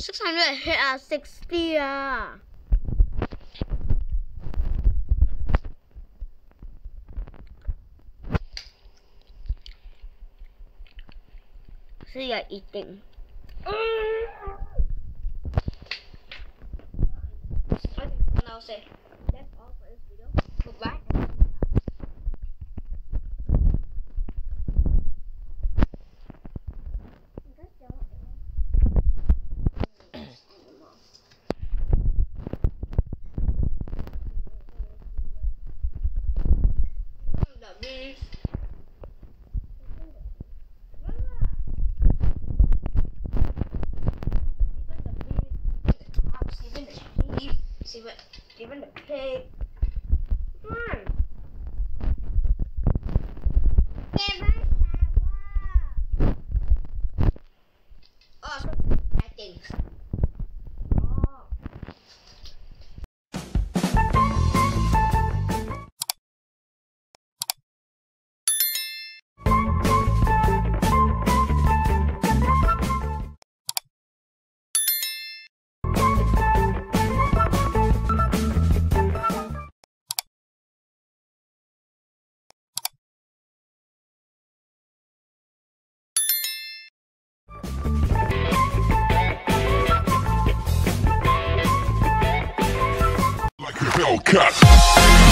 600 hit at 60 uh. à See you eating. Say the Even the sheep, even, even the pig. Hellcat.